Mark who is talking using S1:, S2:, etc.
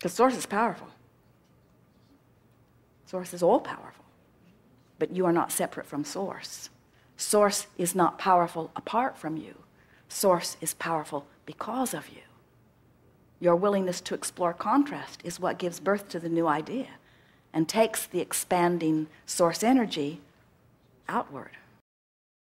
S1: Because Source is powerful. Source is all powerful. But you are not separate from Source. Source is not powerful apart from you. Source is powerful because of you. Your willingness to explore contrast is what gives birth to the new idea and takes the expanding source energy outward.